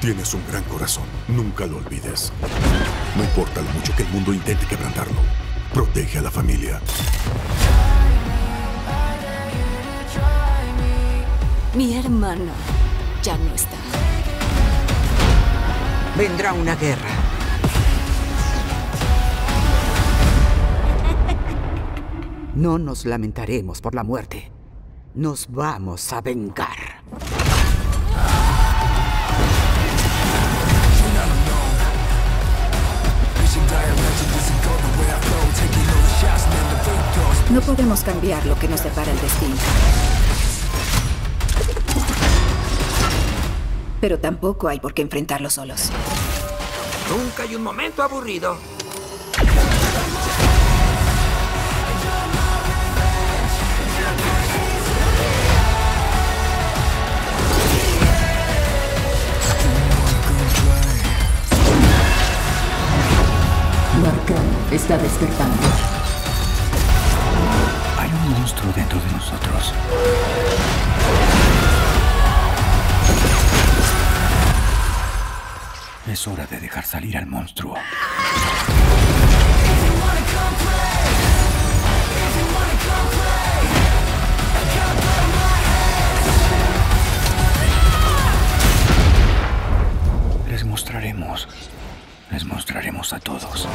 Tienes un gran corazón. Nunca lo olvides. No importa lo mucho que el mundo intente quebrantarlo. Protege a la familia. Mi hermano ya no está. Vendrá una guerra. No nos lamentaremos por la muerte. Nos vamos a vengar. No podemos cambiar lo que nos separa el destino. Pero tampoco hay por qué enfrentarlo solos. Nunca hay un momento aburrido. Marca está despertando dentro de nosotros. Es hora de dejar salir al monstruo. Les mostraremos. Les mostraremos a todos.